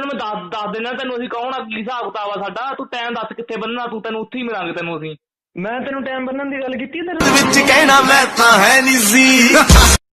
ਤੈਨੂੰ ਮੈਂ ਦੱਸ ਦੱਸ ਦਿੰਦਾ ਤੈਨੂੰ ਅਸੀਂ ਕੌਣ ਆ ਕੀ ਹਿਸਾਬ ਕਿਤਾਬ ਆ ਸਾਡਾ? ਤੂੰ ਟਾਈਮ ਦੱਸ ਕਿੱਥੇ ਬੰਨਣਾ ਤੂੰ ਤੈਨੂੰ ਉੱਥੇ ਹੀ ਮਿਲਾਂਗੇ ਤੈਨੂੰ ਅਸੀਂ। ਮੈਂ ਤੈਨੂੰ ਟਾਈਮ ਬੰਨਣ ਦੀ ਗੱਲ ਕੀਤੀ ਤੇਰੇ ਵਿੱਚ ਕਹਿਣਾ ਮੈਂ ਤਾਂ ਹੈ ਨਹੀਂ ਸੀ